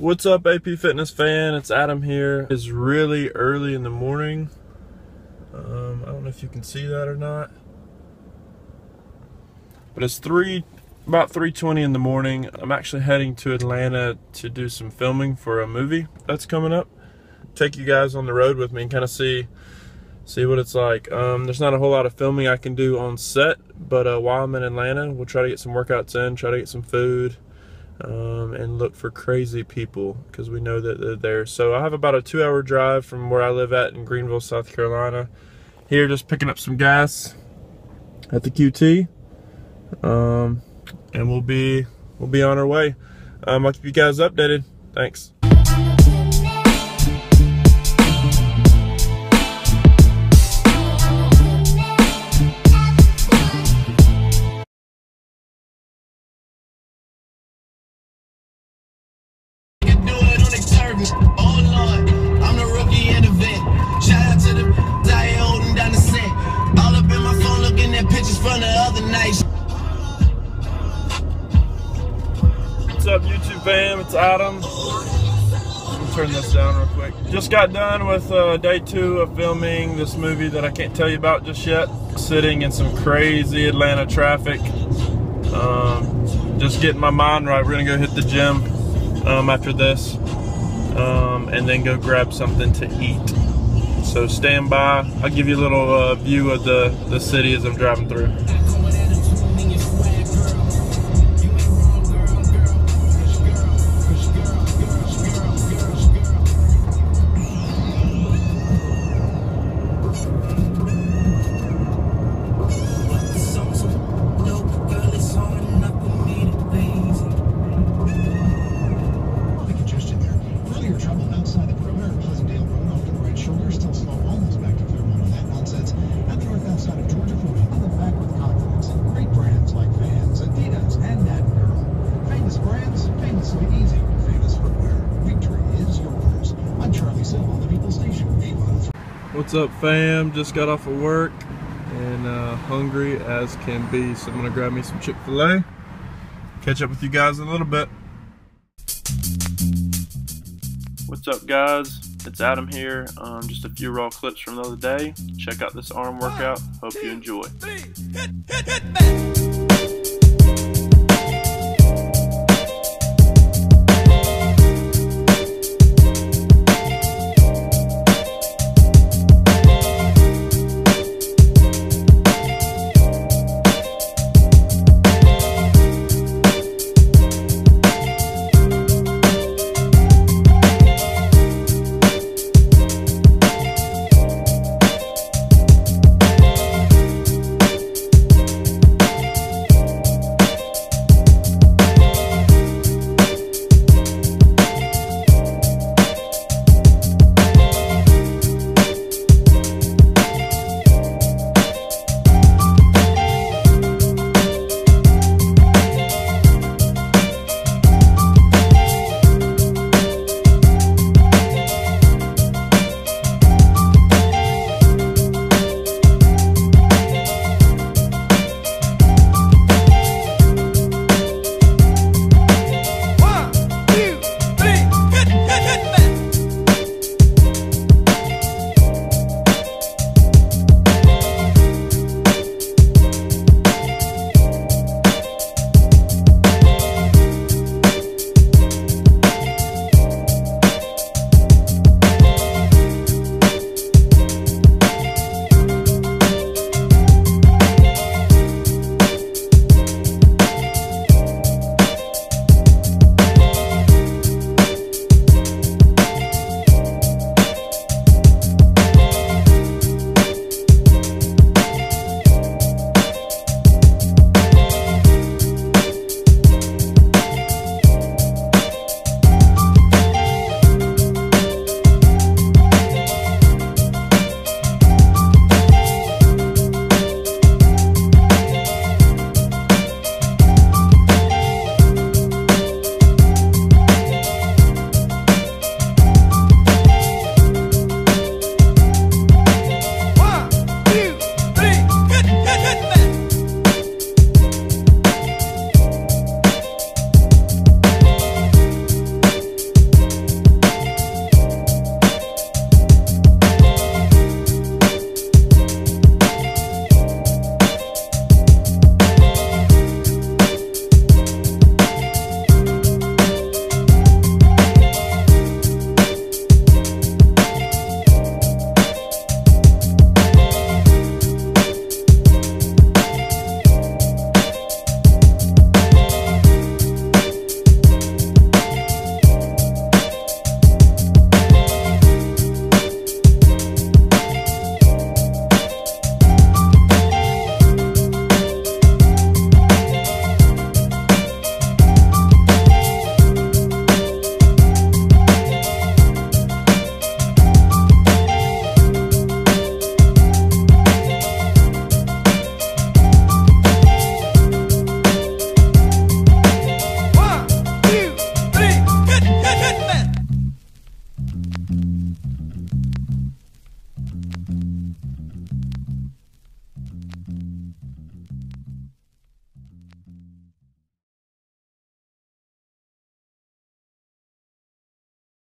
What's up, AP Fitness fan? It's Adam here. It's really early in the morning. Um, I don't know if you can see that or not, but it's three, about 3:20 in the morning. I'm actually heading to Atlanta to do some filming for a movie that's coming up. Take you guys on the road with me and kind of see see what it's like. Um, there's not a whole lot of filming I can do on set, but uh, while I'm in Atlanta, we'll try to get some workouts in, try to get some food um, and look for crazy people because we know that they're there. So I have about a two hour drive from where I live at in Greenville, South Carolina. Here, just picking up some gas at the QT, um, and we'll be we'll be on our way. Um, I'll keep you guys updated. Thanks. What's up, YouTube fam? It's Adam. Turn this down real quick. Just got done with uh, day two of filming this movie that I can't tell you about just yet. Sitting in some crazy Atlanta traffic. Um, just getting my mind right. We're gonna go hit the gym um, after this, um, and then go grab something to eat. So stand by. I'll give you a little uh, view of the the city as I'm driving through. What's up fam? Just got off of work and uh, hungry as can be. So I'm gonna grab me some Chick-fil-A. Catch up with you guys in a little bit. What's up guys? It's Adam here. Um, just a few raw clips from the other day. Check out this arm workout. Hope you enjoy.